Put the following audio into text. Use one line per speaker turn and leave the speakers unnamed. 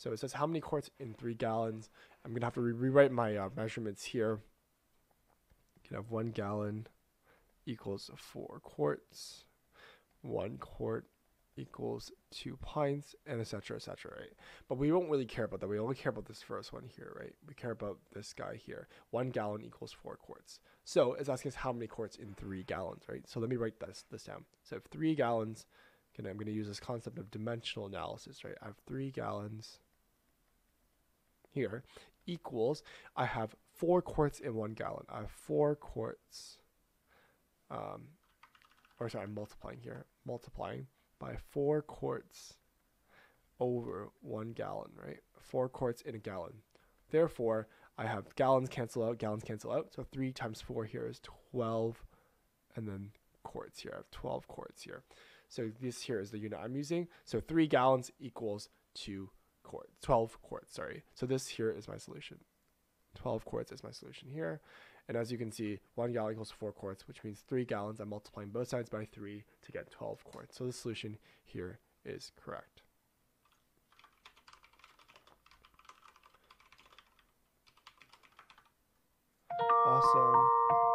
So it says how many quarts in three gallons. I'm gonna have to re- rewrite my uh, measurements here. You can have one gallon equals four quarts. One quart equals two pints, and etc. etc. right? But we won't really care about that. We only care about this first one here, right? We care about this guy here. One gallon equals four quarts. So it's asking us how many quarts in three gallons, right? So let me write this this down. So if three gallons, okay, I'm going to use this concept of dimensional analysis, right? I have three gallons here equals I have four quarts in one gallon. I have four quarts. Um, or sorry, I'm multiplying here. Multiplying by four quarts over one gallon, right? Four quarts in a gallon. Therefore, I have gallons cancel out, gallons cancel out. So 3 times 4 here is 12, and then quarts here. I have 12 quarts here. So this here is the unit I'm using. So 3 gallons equals 2 quarts, 12 quarts, sorry. So this here is my solution. 12 quarts is my solution here. And as you can see, 1 gallon equals 4 quarts, which means 3 gallons. I'm multiplying both sides by 3 to get 12 quarts. So the solution here is correct. Awesome.